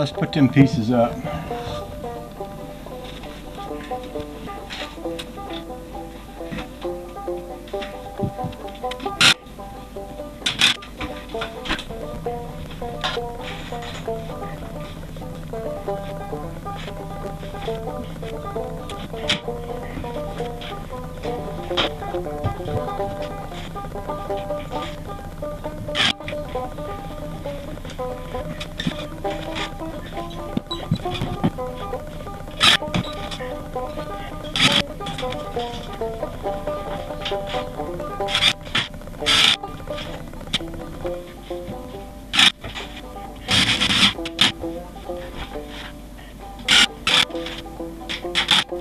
let's put them pieces up. Okay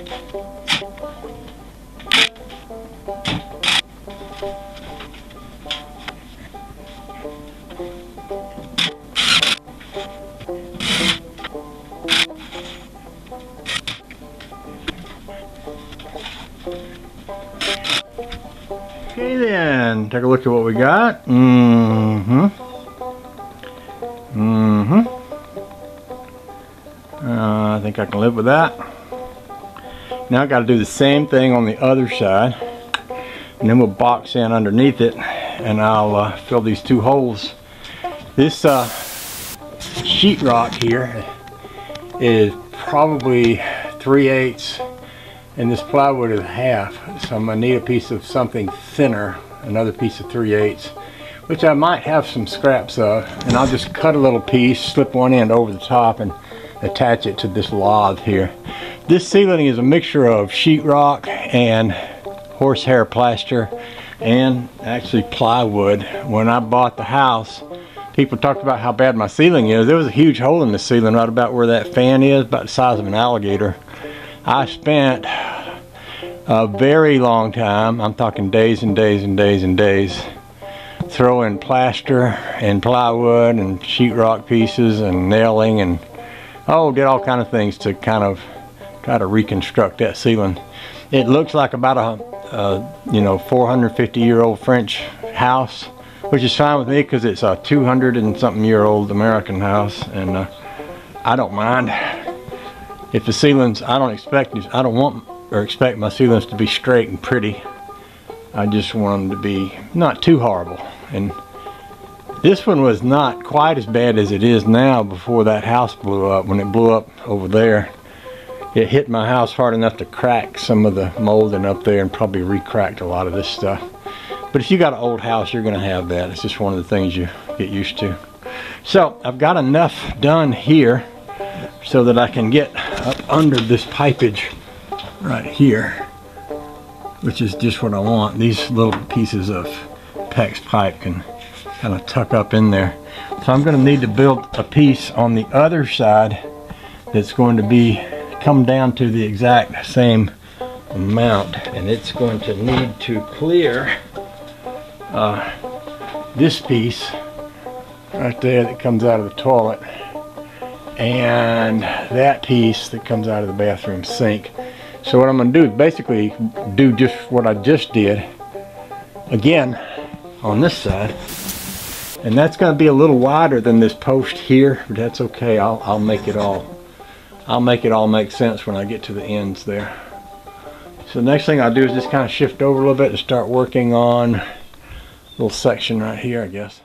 then, take a look at what we got. Mm-hmm. Mm-hmm. Uh, I think I can live with that. Now I got to do the same thing on the other side. And then we'll box in underneath it and I'll uh, fill these two holes. This uh, sheetrock here is probably 3 eighths and this plywood is half so I'm gonna need a piece of something thinner another piece of 3 eighths which I might have some scraps of and I'll just cut a little piece slip one end over the top and attach it to this lath here this ceiling is a mixture of sheetrock and horsehair plaster and actually plywood. When I bought the house people talked about how bad my ceiling is. There was a huge hole in the ceiling right about where that fan is about the size of an alligator. I spent a very long time, I'm talking days and days and days and days, throwing plaster and plywood and sheetrock pieces and nailing and oh, did all kind of things to kind of try to reconstruct that ceiling. It looks like about a, a you know 450 year old French house, which is fine with me because it's a 200 and something year old American house, and uh, I don't mind if the ceilings, I don't expect, I don't want or expect my ceilings to be straight and pretty. I just want them to be not too horrible. And this one was not quite as bad as it is now before that house blew up. When it blew up over there, it hit my house hard enough to crack some of the molding up there and probably re-cracked a lot of this stuff. But if you got an old house, you're gonna have that. It's just one of the things you get used to. So I've got enough done here so that I can get up under this pipage right here, which is just what I want. These little pieces of PEX pipe can kind of tuck up in there. So I'm going to need to build a piece on the other side that's going to be come down to the exact same amount and it's going to need to clear uh, this piece right there that comes out of the toilet and that piece that comes out of the bathroom sink. So what I'm going to do is basically do just what I just did again on this side. And that's going to be a little wider than this post here, but that's okay. I'll, I'll make it all I'll make it all make sense when I get to the ends there. So the next thing I'll do is just kind of shift over a little bit and start working on a little section right here, I guess.